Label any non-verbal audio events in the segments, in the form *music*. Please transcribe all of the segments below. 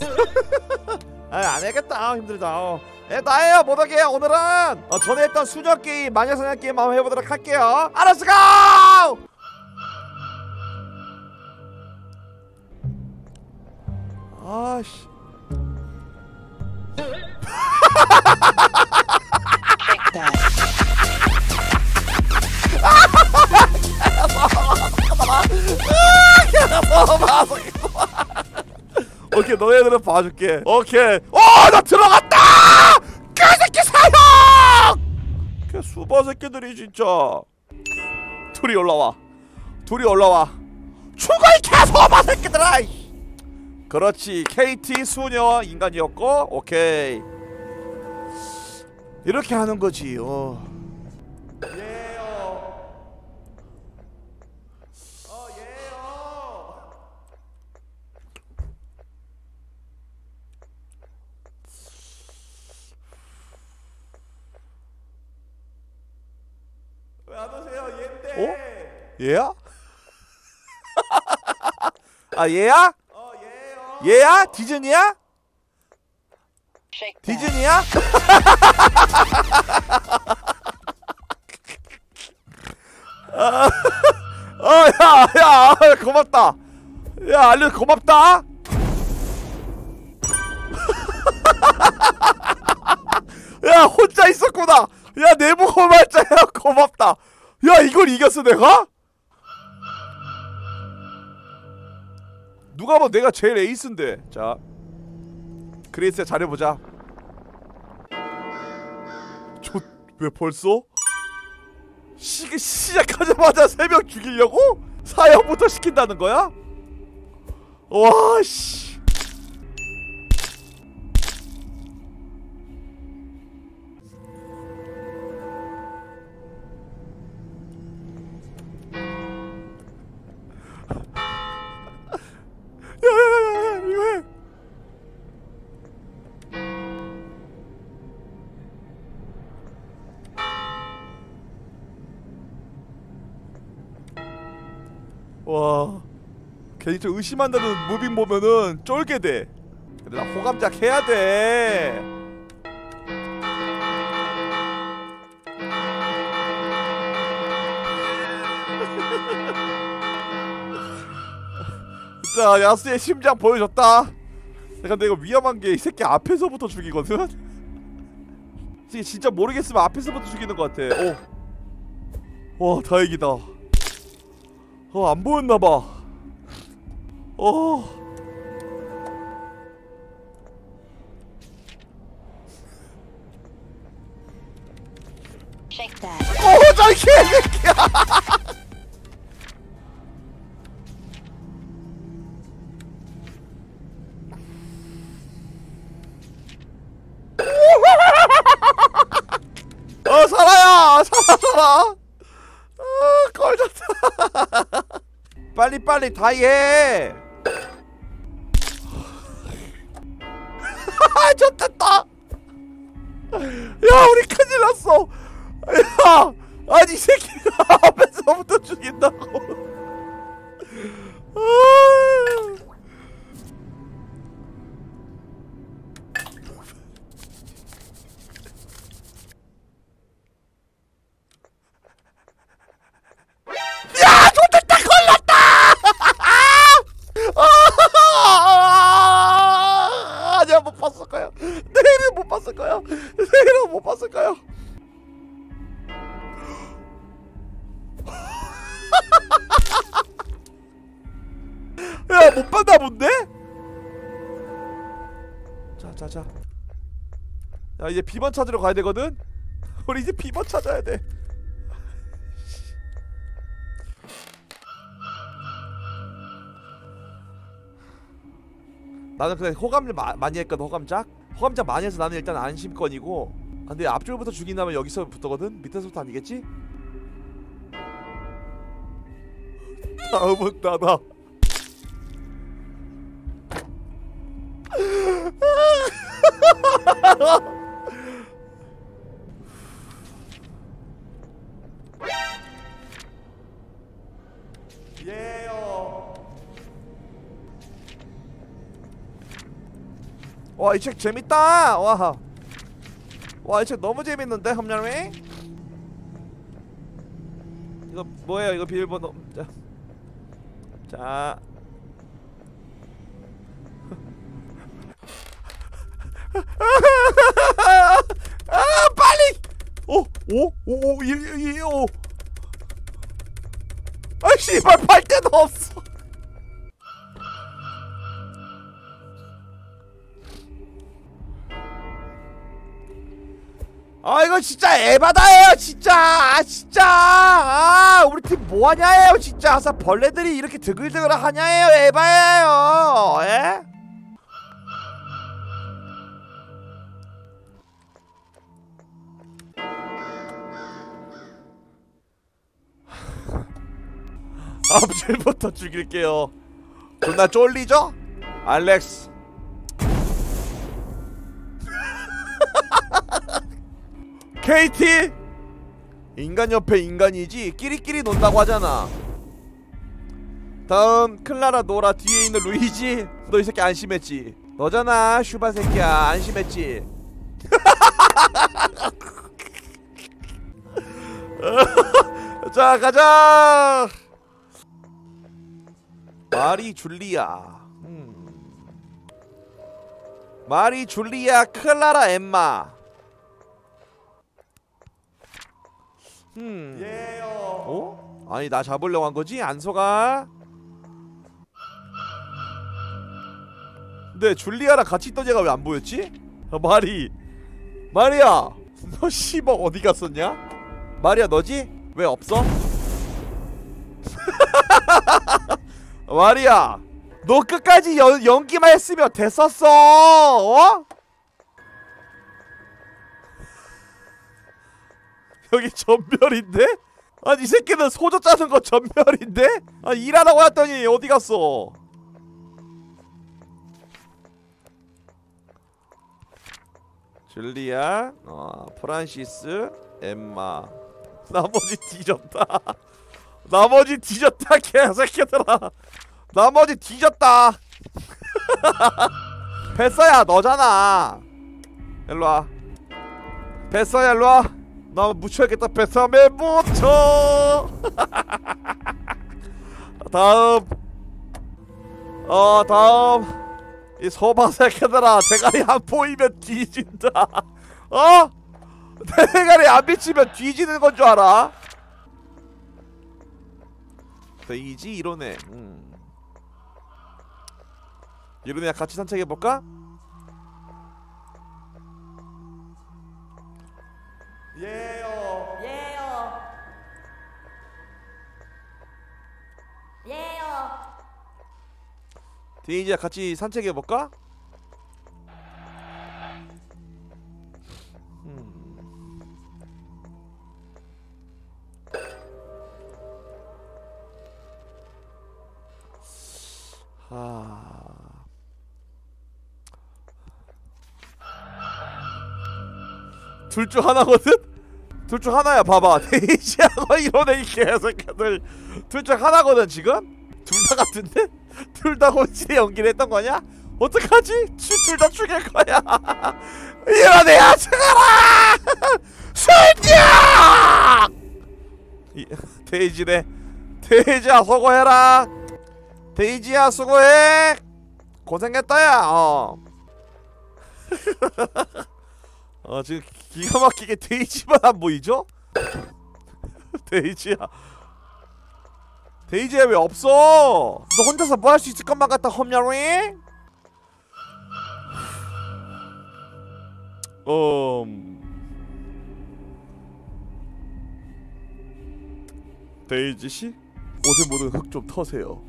*laughs* 아, 안 해야겠다. 힘들다. 어. 예, 나예요. 못하게 오늘은 어, 전에 했던 수녀 게임, 마녀사냥 게임 한번 해보도록 할게요. 알았어, 고! 아씨. 오케이 너네들은 봐줄게. 오케이. 어나 들어갔다! 개새끼 사형! 개 수바 새끼들이 진짜. 둘이 올라와. 둘이 올라와. 죽어 이 개소바 새끼들아 이. 그렇지. KT 수녀 인간이었고 오케이. 이렇게 하는 거지 어. 예요 어 예요 왜 안 오세요 얘인데 어? 얘야? *laughs* 아 얘야? 어 얘야? 디즈니야? 디즈니야? *laughs* 아야야 고맙다 야 알려 고맙다 *laughs* 야 혼자 있었구나 야 내부 고말자야 고맙다 야 이걸 이겼어 내가? 누가 봐 내가 제일 에이스인데 자 그레이스야 잘해보자 저 왜 벌써? 시, 시작하자마자 세 명 죽이려고? 사형부터 시킨다는 거야? 와 씨. 와 괜히 좀 의심한다는 무빙 보면은 쫄게 돼. 근데 나 호감작 해야 돼. 자 야스의 심장 보여줬다. 근데 이거 위험한 게 이 새끼 앞에서부터 죽이거든? *laughs* 진짜 모르겠으면 앞에서부터 죽이는 것 같아. 오. 와 다행이다 어, 안 보였나봐. 어. Shake that. 어, 저 개새끼야! 빨리 빨리 다이해. *laughs* 좋됐다. 야 우리 큰일 났어. 야 아니 이 새끼가 *laughs* 앞에서부터 죽인다고. 이제 비번 찾으러 가야 되거든. 우리 이제 비번 찾아야 돼. 나는 그냥 호감을 마, 많이 했거든 호감작 호감작 많이 해서 나는 일단 안심권이고 아, 근데 앞줄부터 죽인다면 여기서부터거든 밑에서부터 아니겠지? 다음은 나다 *laughs* 와 이 책 재밌다. 와. 와 이 책 너무 재밌는데 함량이? 이거 뭐예요? 이거 비밀번호. 자, 자. *laughs* 아 빨리! 오오오오이이오 아 이거 진짜 에바다예요 진짜. 아 진짜. 아 우리 팀 뭐하냐예요 진짜. 항상 벌레들이 이렇게 드글드글 하냐예요 에바예요. 예? *laughs* 아버지부터 죽일게요. 존나 쫄리죠? 알렉스 KT 인간 옆에 인간이지 끼리끼리 논다고 하잖아. 다음 클라라 노라 뒤에 있는 루이지. 너 이 새끼 안심했지? 너잖아 슈바 새끼야. 안심했지? *laughs* 자 가자! 마리 줄리아. 음. 마리 줄리아 클라라 엠마 음. 예요. 어? 아니 나 잡으려고 한 거지? 안 속아? 근데 줄리아랑 같이 있던 얘가 왜 안 보였지? 아, 마리 마리야 너 씨발 어디 갔었냐? 마리야 너지? 왜 없어? *laughs* 마리야 너 끝까지 연, 연기만 했으면 됐었어 어? *laughs* 여기 전멸인데? 아니 이 새끼는 소저 짜는 거 전멸인데? 아 일하라고 했더니 어디 갔어? 줄리아, 어, 프란시스, 엠마. 나머지 뒤졌다. *laughs* 나머지 뒤졌다 개새끼들아. 나머지 뒤졌다. *laughs* 뱃서야 너잖아. 일로와. 뱃서야 일로와 나 묻혀야겠다. 뱃섬에 묻혀. *laughs* 다음. 어 다음. 이 소바 새끼들아 대가리 안 보이면 뒤진다. *laughs* 어? 대가리 안 비치면 뒤지는 건 줄 알아? 데이지? 이러네. 음. 이러네. 같이 산책해볼까? 예요. 예요. 예요. 데이지야 같이 산책해 볼까? 둘 중 하나거든? 둘 중 하나야 봐봐 *laughs* 데이지하고 이러네 이 개새끼들 둘 중 하나거든 지금? 둘 다 같은데? 둘 다 혼신의 연기를 했던 거냐? 어떡하지? 둘 다 죽일 거야 *laughs* 이러네야 죽어라 *laughs* 순양 이, 데이지네 데이지야 수고해라 데이지야 수고해 고생했다야 어. 어 지금 기가 막히게 데이지만 안 보이죠? *laughs* 데이지야 데이지야 왜 없어? 너 혼자서 뭐 할 수 있을 것만 같다 험야로이? 음... 데이지 씨 옷에 묻은 흙 좀 터세요.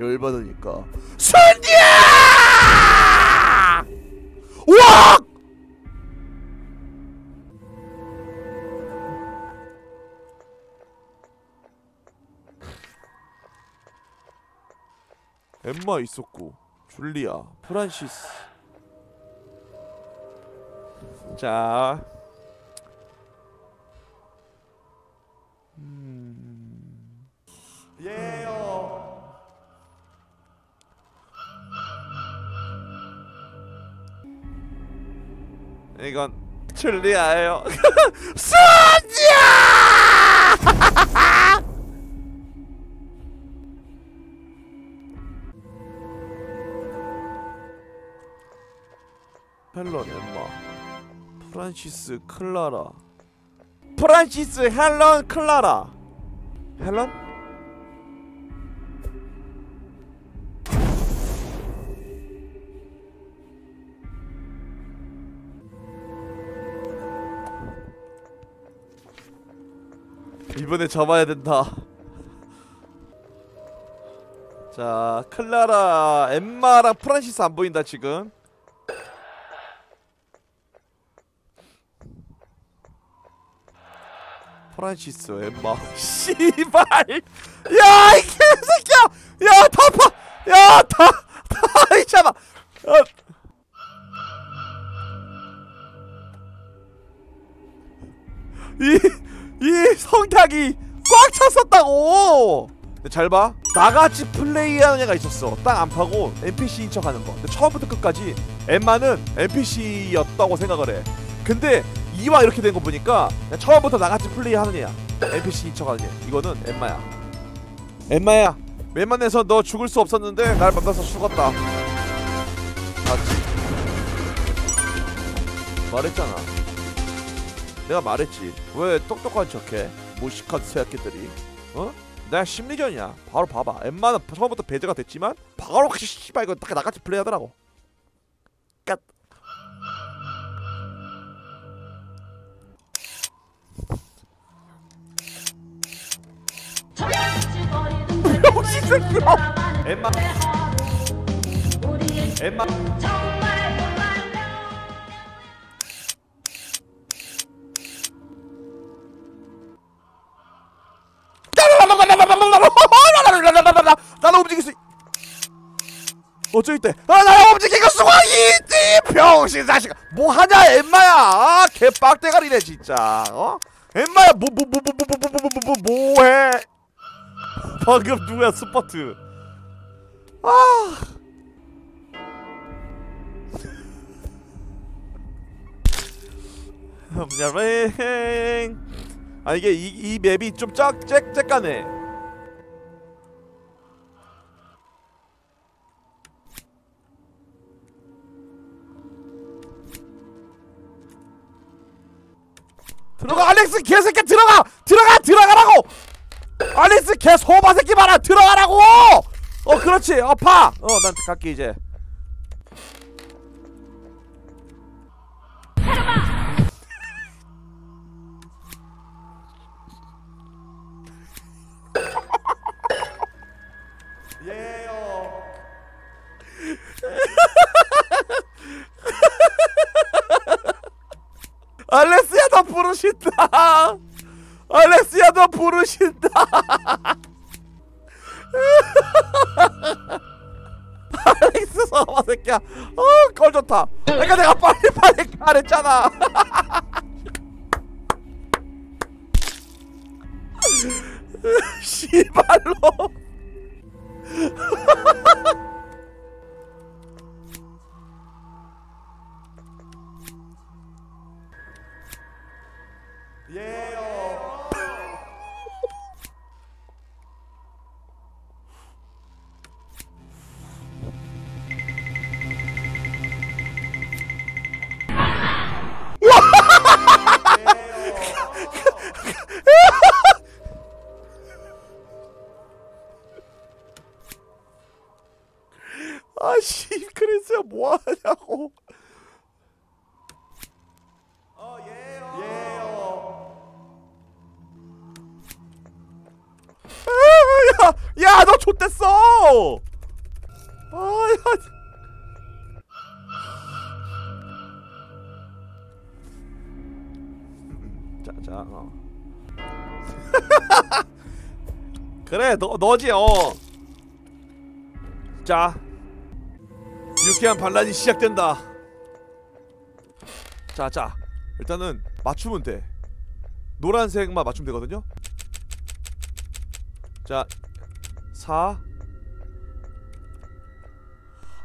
열받으니까 순야! 엠마 있었고 줄리아 프란시스 자 음... 예요. 이건 줄리아예요. *laughs* 수 *laughs* 냐! 헬런 엠마 프란시스 클라라 프란시스 헬런 클라라 헬런? 이번에 잡아야 된다. 자, 클라라, 엠마랑 프란시스 안 보인다 지금. 프란시스, 엠마. *laughs* 씨발! 야, 이 개새끼야! 야, 다 파! 야, 다, 다 있잖아. 어. 이, 이 성탁이 꽉 찼었다고! 근데 잘 봐. 나같이 플레이하는 애가 있었어. 딱 안 파고 NPC인 척 하는 거. 처음부터 끝까지 엠마는 NPC였다고 생각을 해. 근데 이왕 이렇게 된 거 보니까 처음부터 나같이 플레이하는 애야. NPC인 척 하는 애. 이거는 엠마야. 엠마야. 웬만해서 너 죽을 수 없었는데 날 만나서 죽었다. 맞지? 말했잖아. 내가 말했지. 왜 똑똑한 척해? 무식한 새끼들이. 어? 내가 심리전이야. 바로 봐봐. 엠마는 처음부터 배제가 됐지만 바로 그 씨발 이거 딱 나같이 플레이하더라고. 갓. 혹시 새끼야. *laughs* 엠마. 엠마. 어쩌 있대? 아, 나 움직이고 수고 이지 병신 자식아. 뭐 하냐, 엠마야? 아, 개 빡대가리네 진짜. 어? 엠마야, 뭐 뭐 뭐 뭐 뭐 뭐 뭐 뭐 뭐 뭐해? 방금 누구야, 스퍼트? 아. 야랭. 아 이게 이, 이 맵이 좀 쩍, 쨍쨍하네. 알렉스 개새끼 들어가! 들어가! 들어가라고! 알렉스 개 소바 새끼 봐라! 들어가라고! 어 그렇지. 어파어난 갈게 이제 부르신다. *laughs* 알렉스야 너 부르신다. 알렉스 서마 새끼야. 어걸 좋다. 그러니까 내가 빨리 빨리 가랬잖아. *laughs* 씨발로 *laughs* 예요. *laughs* 아씨 그래서 뭐 하냐고. 야, 야, 너 좆됐어. 아, 야. 자, 자, 어. *laughs* 그래, 너 너지, 어. 자, 유쾌한 반란이 시작된다. 자, 자, 일단은 맞추면 돼. 노란색만 맞추면 되거든요. 자, 4.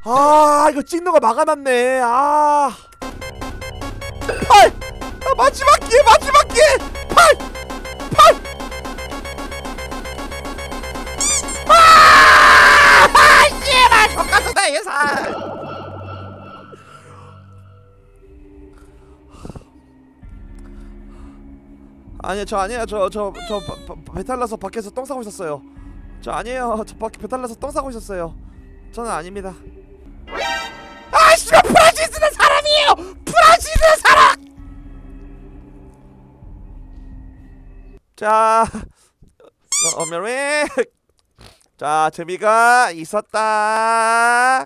아, 이거 찍는 거 막아놨네. 아. 팔! 아, 마지막 기회 마지막 기회! 팔! 팔! 아! 씨발 똑같다 예산! 아니요 저 아니에요 저 저 저 배탈 나서 밖에서 똥 싸고 있었어요 저 아니에요. 저 밖에 배탈 나서 똥 싸고 있었어요. 저는 아닙니다. 아 씨발 프란시스는 사람이에요! 프란시스는 사람 자 어, 어메릭 자 재미가 있었다